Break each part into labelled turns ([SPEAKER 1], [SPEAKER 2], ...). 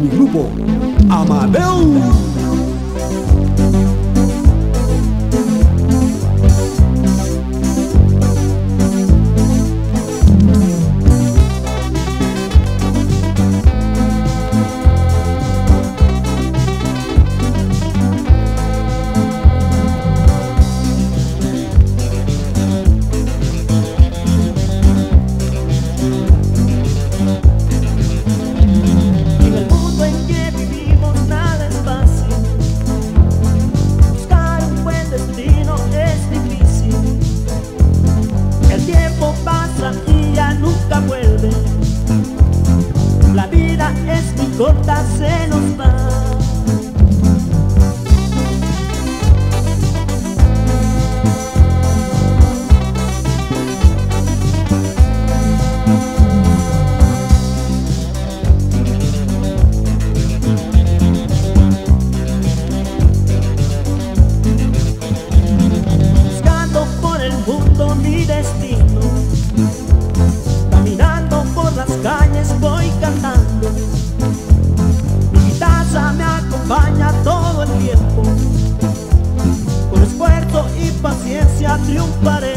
[SPEAKER 1] mi grupo Amadeus.
[SPEAKER 2] miles muy cortas se nos van. paciencia triunfaré,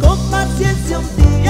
[SPEAKER 2] con paciencia un día.